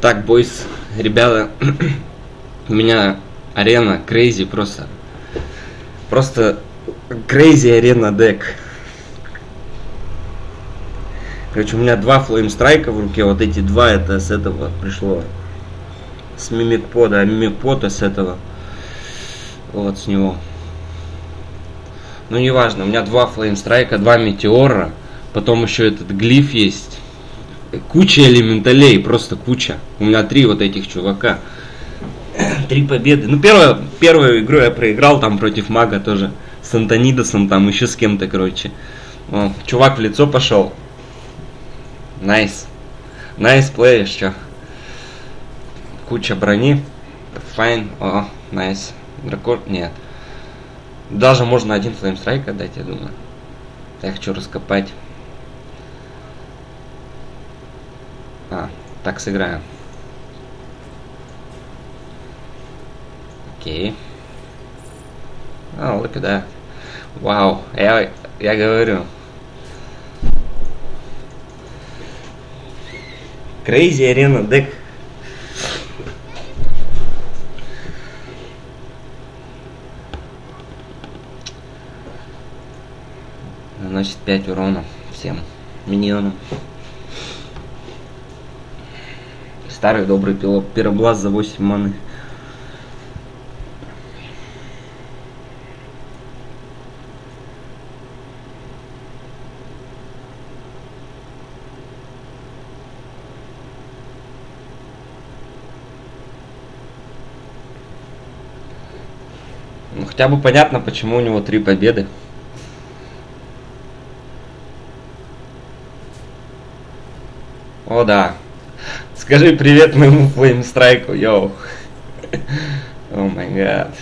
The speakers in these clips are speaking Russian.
Так, boys, ребята, у меня арена crazy просто. Просто crazy arena deck. Короче, у меня два Flamestrike а в руке, вот эти два, это с этого пришло. С Mimic Pod а, а Mimic Pod а с этого. Вот с него. Ну, неважно, у меня два Flamestrike а, два метеора, потом еще этот глиф есть. Куча элементалей, просто куча. У меня три вот этих чувака. Три победы. Ну, первую, первую игру я проиграл там против мага тоже. С Антонидасом, там еще с кем-то, короче. О, чувак в лицо пошел. Nice. Nice play, что? Куча брони. Fine. О, nice. Дракон. Нет. Даже можно один флеймстрайк отдать, я думаю. Я хочу раскопать. А, так сыграем. Окей. А, look at that. Вау, я, я говорю. Crazy Arena Deck. Наносит 5 урона всем миньонам. Старый добрый пилот пиробласт за 8 маны. Ну, хотя бы понятно, почему у него три победы. О, да. Скажи привет моему флеймстрайку, йоу. О май гад.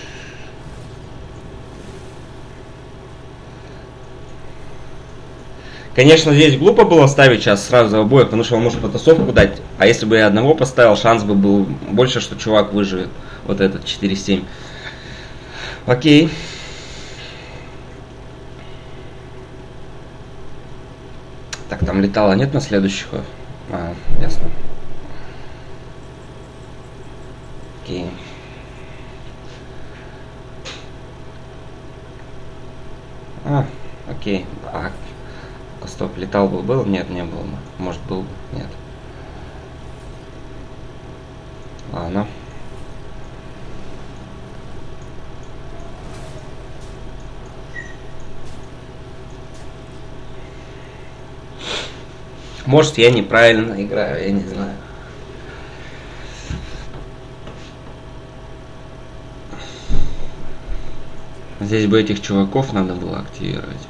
Конечно, здесь глупо было ставить сейчас сразу обоих, потому что он может потасовку дать. А если бы я одного поставил, шанс бы был больше, что чувак выживет. Вот этот 4-7. Окей. Так, там летала нет на следующих? А, ясно. Окей. А, окей. А, стоп, летал бы был? Нет, не был. Может был бы? Нет. Ладно. Может, я неправильно играю, я не знаю. Здесь бы этих чуваков надо было активировать.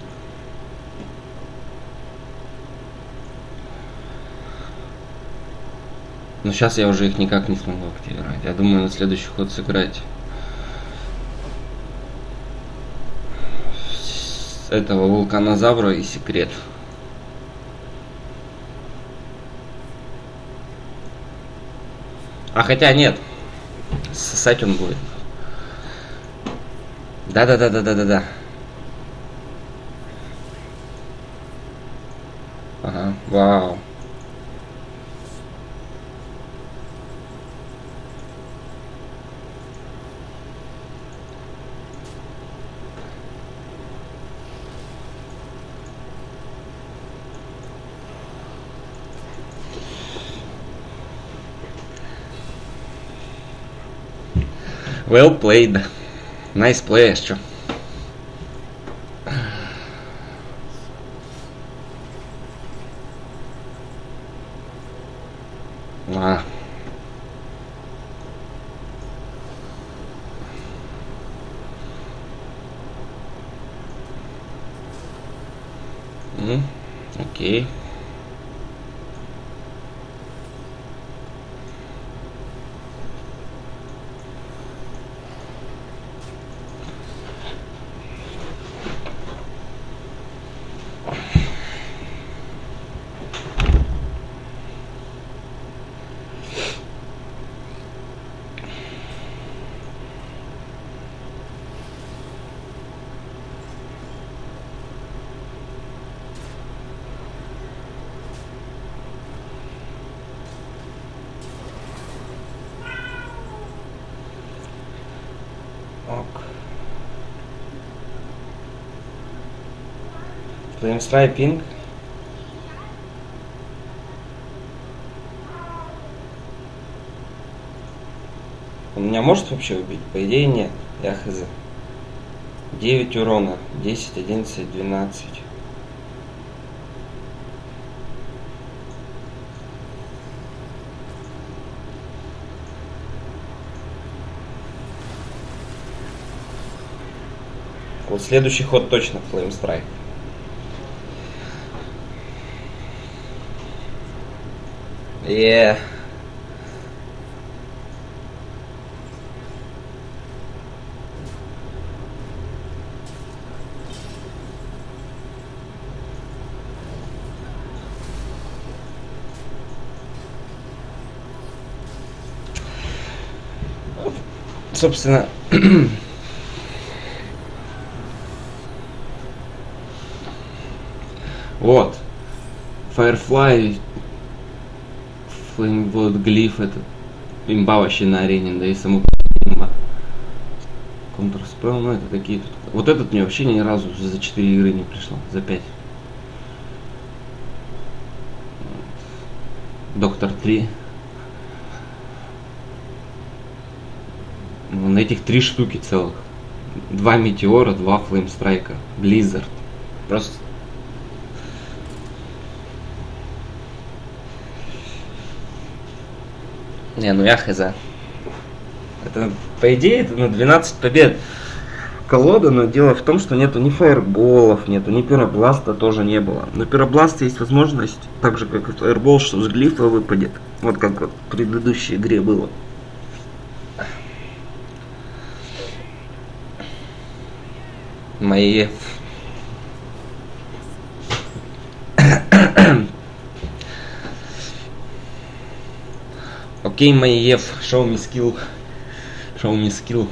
Но сейчас я уже их никак не смогу активировать. Я думаю, на следующий ход сыграть с этого вулканозавра и секрет. А хотя нет. Сосать он будет. Да-да-да-да-да-да-да. Ага, вау. Well played. Nice play, що. Флеймстрай пинг. Он меня может вообще убить? По идее нет. Я хз. 9 урона. 10, 11, 12. Вот следующий ход точно Flame Strike. Yeah. Собственно, вот. Firefly, вот глиф этот, имба вообще на арене, да и саму имба. Counter-Spell, ну это такие тут. Вот этот мне вообще ни разу за 4 игры не пришло, за 5. Доктор 3. Ну, на этих три штуки целых. Два метеора, два флеймстрайка. Blizzard. Просто Не, ну я хз. Это, по идее, это на 12 побед колода, но дело в том, что нету ни фаерболов, нету ни пиробласта тоже не было. Но пиробласта есть возможность, так же как и фаербол, что с глифа выпадет. Вот как вот в предыдущей игре было. Мои Окей, Маев, show me skill. Show me skill.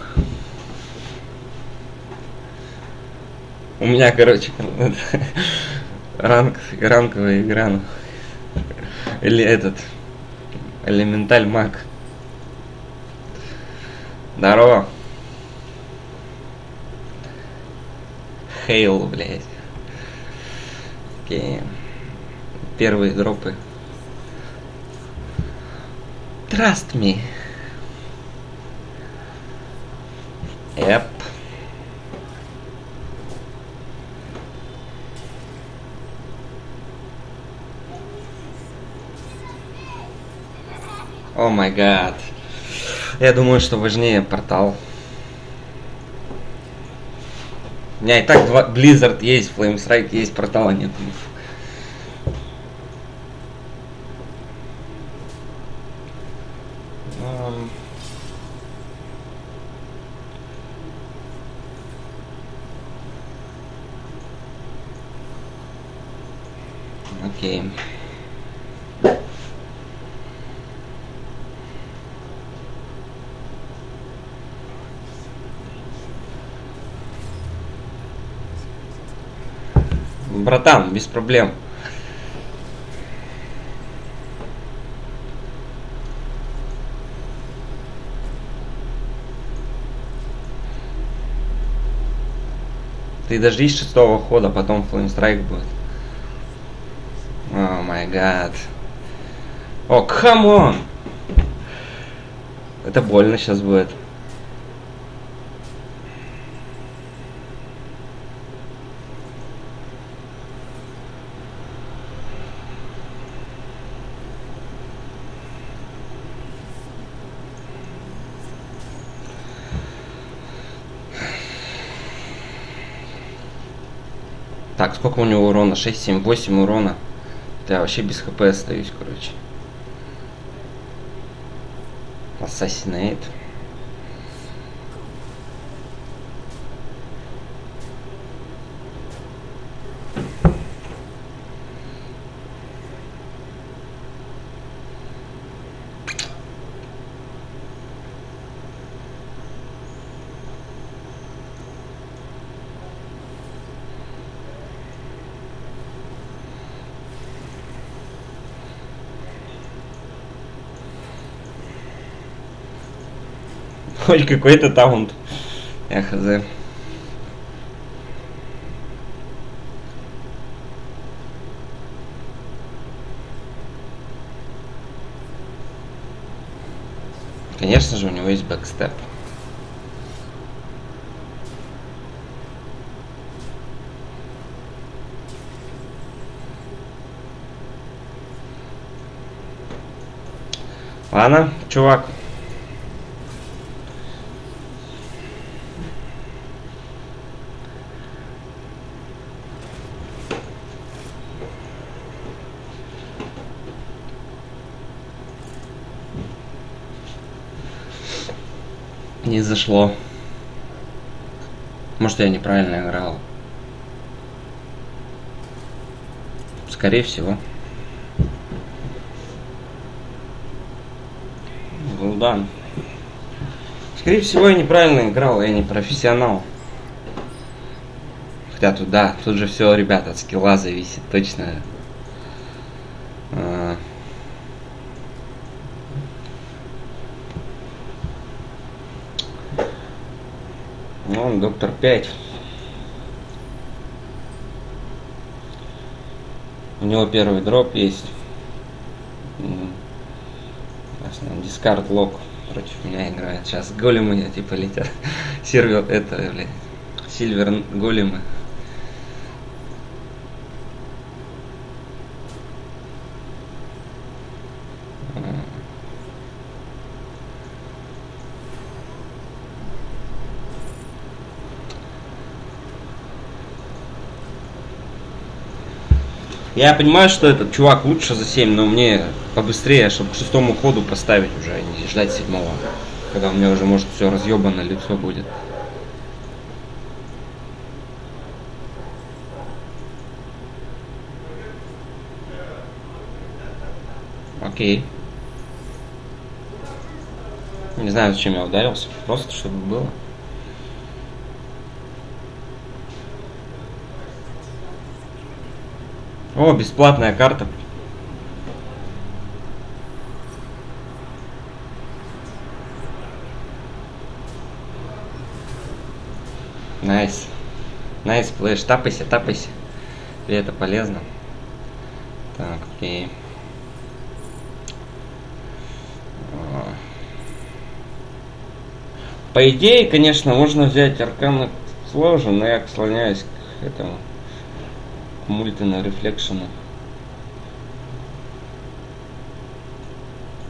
У меня, короче, ранг, ранговая игра. Ну. Или этот. Элементаль маг. Здорово. Хейл, блядь. Окей. Первые дропы. Trust me. Yep. О май гад. Я думаю, что важнее портал. У меня и так два... Blizzard есть, Flame Strike есть, портала нет. Братан, без проблем. Ты дождись шестого хода, потом Flamestrike будет. Oh my God. Oh, come on! Это больно сейчас будет. Сколько у него урона? 6, 7, 8 урона. Я вообще без хп остаюсь, короче. Assassinate. хоть какой-то таунт. Я хз. Конечно же, у него есть бэкстеп. Ладно, чувак, Не зашло. Может, я неправильно играл. Скорее всего. Ну да. Скорее всего, я неправильно играл, я не профессионал. Хотя тут, да, тут же все, ребята, от скилла зависит, точно. А. Ну, он доктор 5. У него первый дроп есть. Дискард лог против меня играет. Сейчас големы типа летят. Сервер это, блядь. Сильвер големы. Я понимаю, что этот чувак лучше за 7, но мне побыстрее, чтобы к шестому ходу поставить уже, а не ждать седьмого. Когда у меня уже, может, все разъебано лицо будет. Окей. Не знаю, зачем я ударился. Просто, чтобы было. О, бесплатная карта. Nice. Nice play. Тапайся, тапайся. И это полезно. Так, окей. По идее, конечно, можно взять Arcane сложен, но я склоняюсь к этому мультина рефлекшена.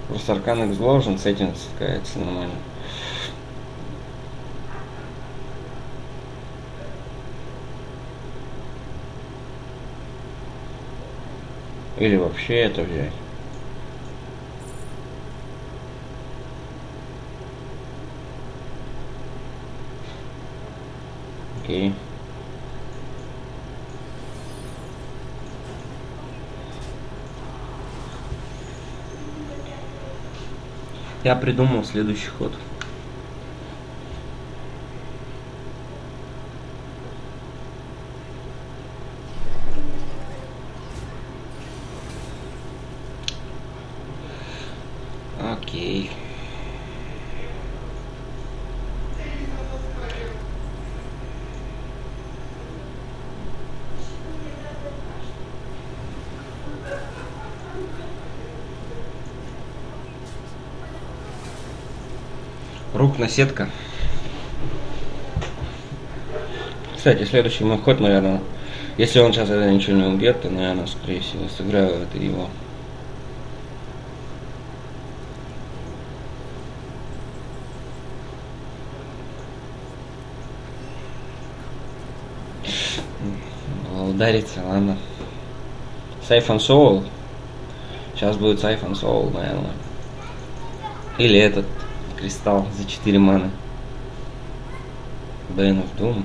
Просто аркан экспложен с этим стыкается нормально. Или вообще это взять. Окей. Okay. Я придумал следующий ход. Окей. Рук на сетка. Кстати, следующий мой ход, наверное, если он сейчас это ничего не убьет, то, наверное, скорее всего, сыграю это его. Удариться, ладно. Сайфон Soul. Сейчас будет Сайфон Soul, наверное. Или этот кристалл за 4 маны. Bane of Doom.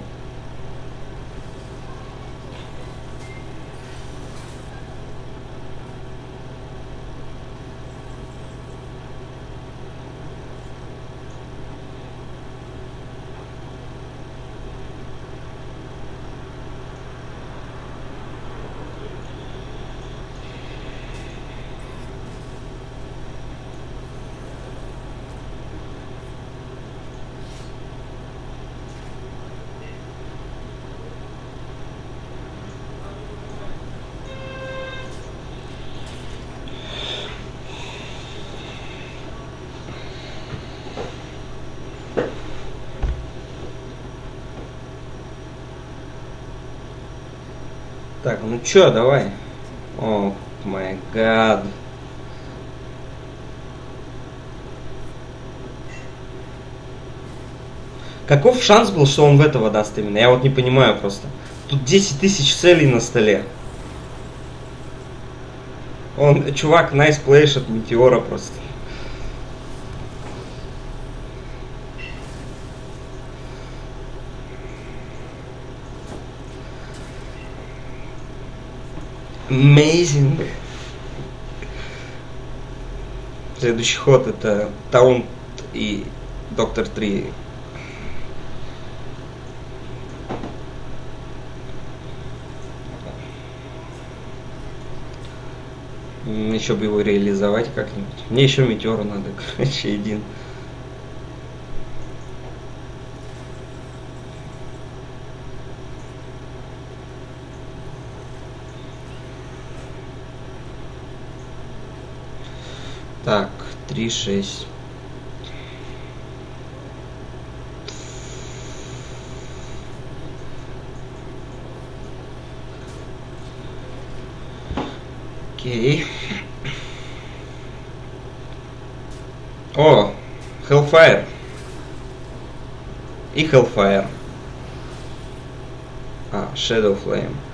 Так, ну чё, давай. О, май гад. Каков шанс был, что он в этого даст именно? Я вот не понимаю просто. Тут 10 тысяч целей на столе. Он, чувак, nice плейш от Метеора просто. Amazing. Следующий ход это Таунт и Доктор 3. Еще бы его реализовать как-нибудь. Мне еще метеору надо, короче, один. 3, 6. Окей. О, Hellfire. И Hellfire. А, Shadow Flame.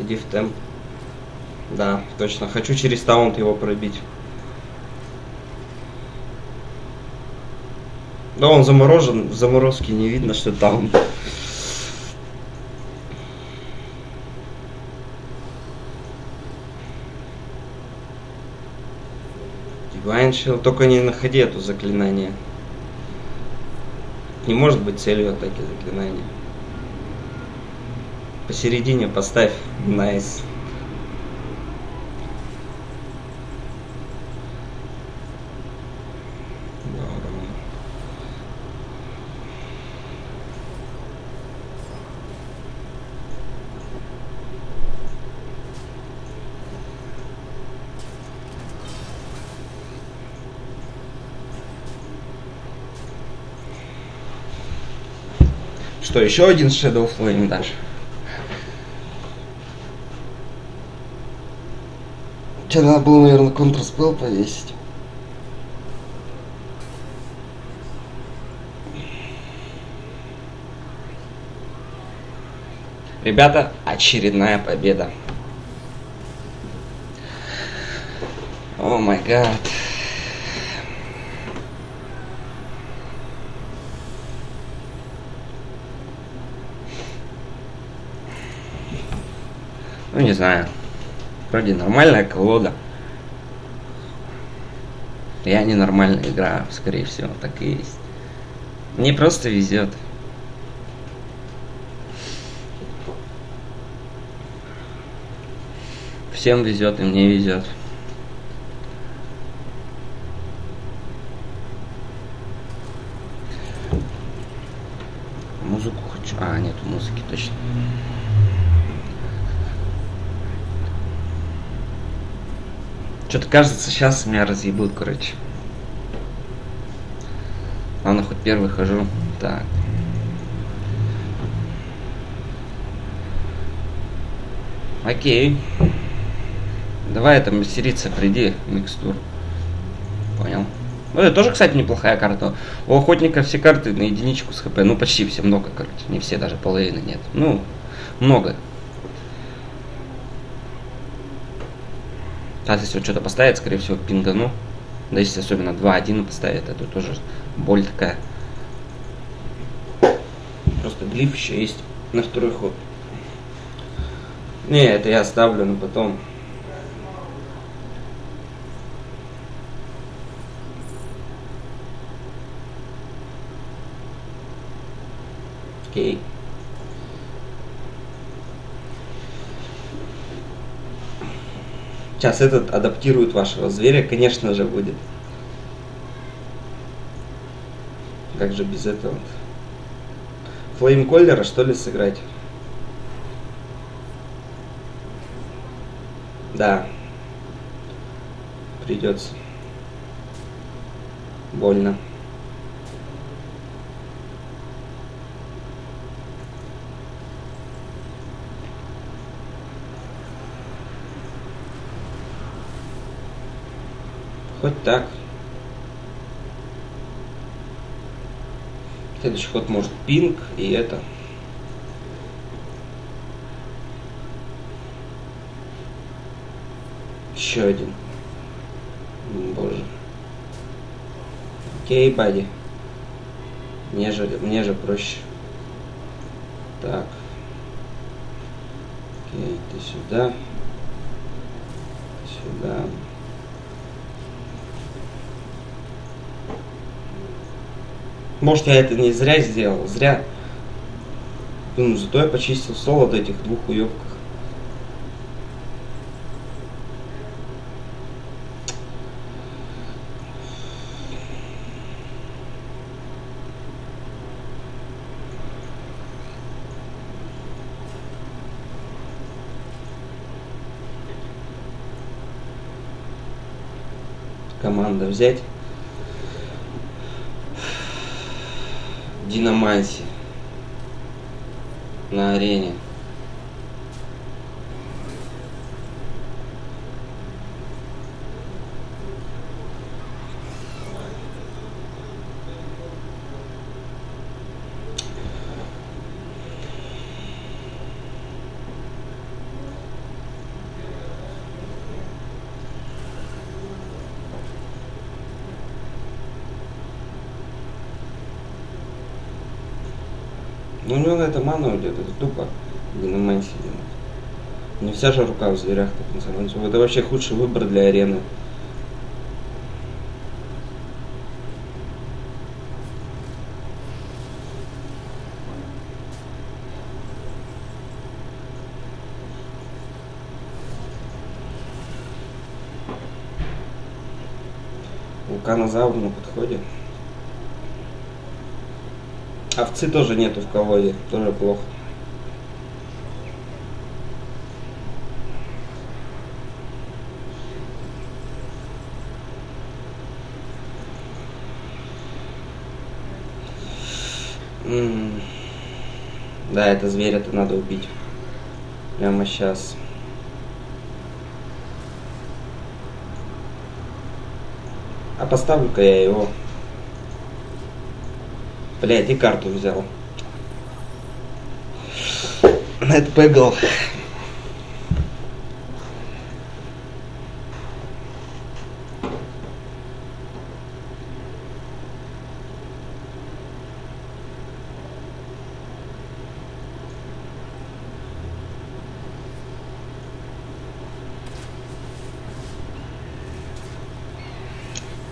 Иди в темп. Да, точно, хочу через таунт его пробить. Да, он заморожен, в заморозке не видно, что таунт. Divine Shield, только не находи эту заклинание. Не может быть целью атаки заклинания. Посередине поставь. Nice. Что, еще один Shadow Flame дашь? Тебе надо было, наверное, контрспел повесить. Ребята, очередная победа. О май гад. Ну, не знаю. Вроде нормальная колода. Я ненормально играю, скорее всего, так и есть. Мне просто везет. Всем везет, и мне везет. Музыку хочу. А, нет музыки точно. Что-то кажется, сейчас меня разъебут, короче. Ладно, хоть первый хожу. Так. Окей. Давай это мастерица, приди, микстур. Понял. Ну, это тоже, кстати, неплохая карта. У охотника все карты на единичку с хп. Ну, почти все, много, короче. Не все, даже половины нет. Ну, много. Сейчас, если он что-то поставит, скорее всего, пингану. Да если особенно 2-1 поставят, это тоже боль такая. Просто глиф еще есть на второй ход. Не, это я оставлю, но потом. Окей. Сейчас этот адаптирует вашего зверя, конечно же, будет. Как же без этого? Флейм Коллера, что ли, сыграть? Да. Придется. Больно. Хоть так. Следующий ход может пинг и это. Еще один. Боже. Окей, бади. Мне же, мне же проще. Так. Окей, ты сюда. Сюда. Может, я это не зря сделал, зря. Ну, зато я почистил стол от этих двух уебков. команда взять. Динаманси на арене. У него это мана уйдет, это тупо динамансия. Не вся же рука в зверях так называется. Это вообще худший выбор для арены. Вулканозавр на подходе. Овцы тоже нету в колоде, тоже плохо. Да, это зверь, это надо убить. Прямо сейчас. А поставлю-ка я его. Блядь, и карту взял. Нэт Пегл.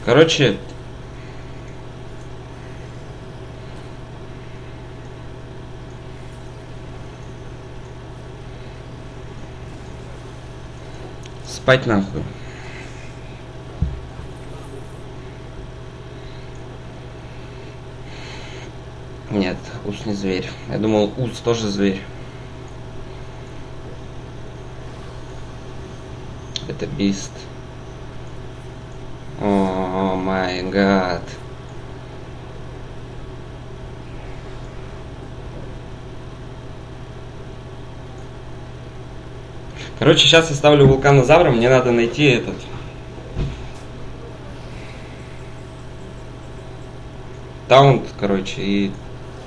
Короче, Спать нахуй. Нет, ус не зверь. Я думал, ус тоже зверь. Это бист. О май гад. Короче, сейчас я ставлю вулканозавра, мне надо найти этот. Таунт, короче, и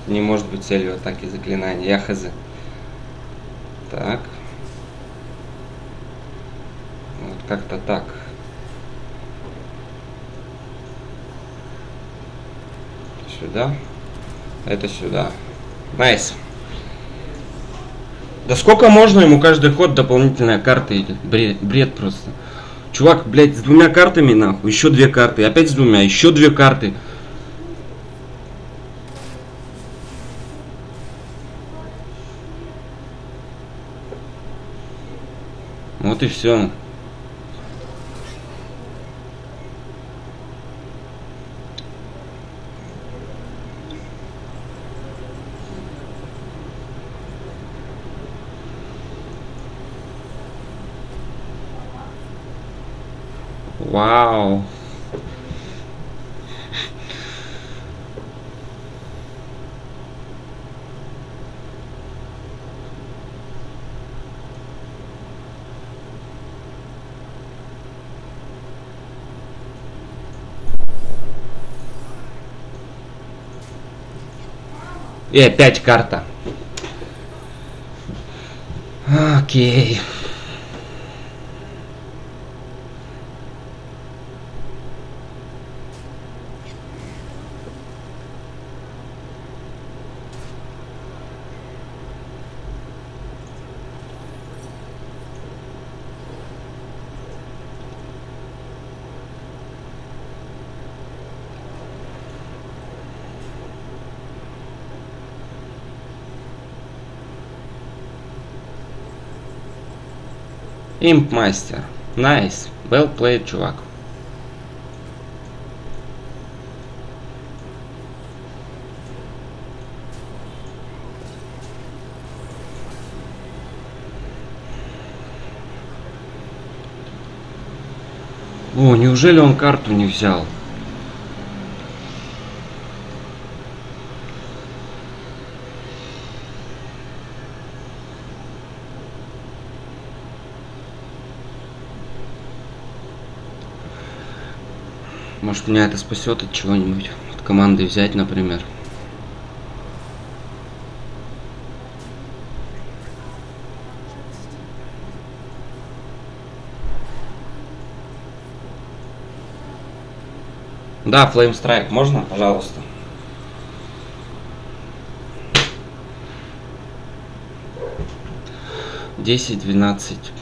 не может быть целью атаки заклинания. Я хз. Так. Вот как-то так. Сюда. Это сюда. Nice. Nice. Да сколько можно ему каждый ход дополнительная карта идет? Бред, бред просто. Чувак, блядь, с двумя картами нахуй. Еще две карты. Опять с двумя. Еще две карты. Вот и все. Вау. И опять карта. Окей. Imp Master. Nice. Well played, чувак. О, неужели он карту не взял? Может меня это спасет от чего-нибудь. От команды взять, например. Да, Flame Strike, можно, пожалуйста? Десять, двенадцать.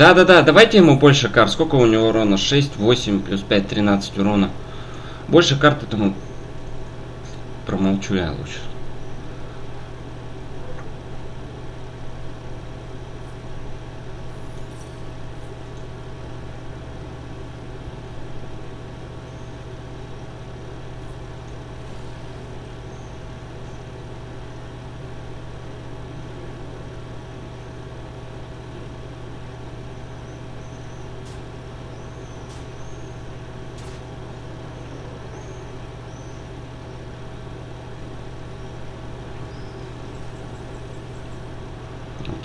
Да-да-да, давайте ему больше карт. Сколько у него урона? 6, 8, плюс 5, 13 урона. Больше карт этому промолчу я лучше.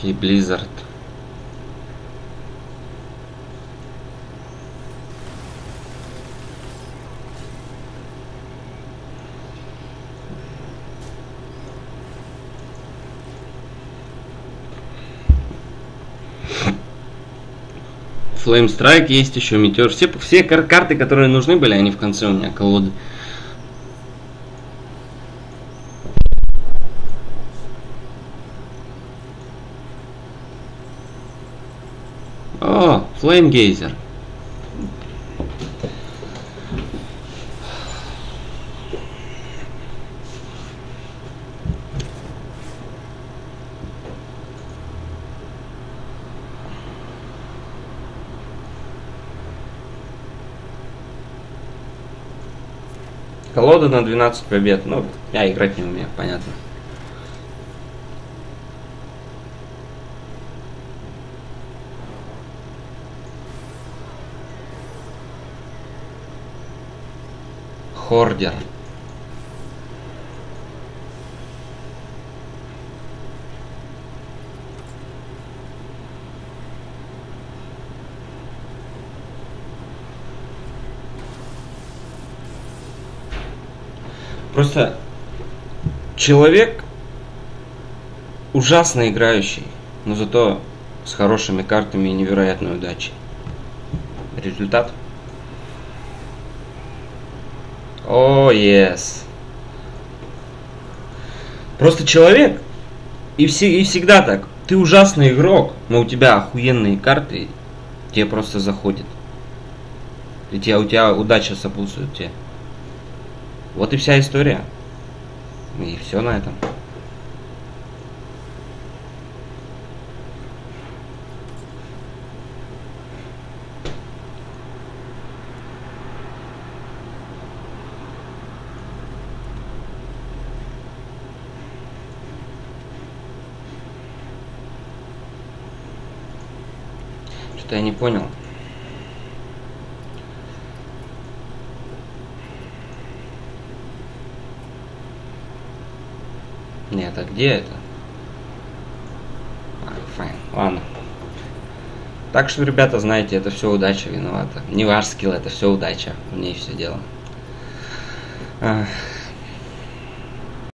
И Blizzard. Flame Strike есть еще Метеор. Все, все карты, которые нужны были, они в конце у меня колоды. Gazer. Колода на 12 побед. Ну, я играть не умею, понятно. Хордер. Просто человек ужасно играющий, но зато с хорошими картами и невероятной удачей. Результат? О, oh, yes. Просто человек. И, все, и всегда так. Ты ужасный игрок, но у тебя охуенные карты, тебе просто заходит. И тебя, у тебя удача сопутствует тебе. Вот и вся история. И все на этом. Что-то я не понял. Нет, а где это? А, файн, ладно. Так что, ребята, знаете, это все удача виновата. Не ваш скилл, это все удача. В ней все дело. Ах.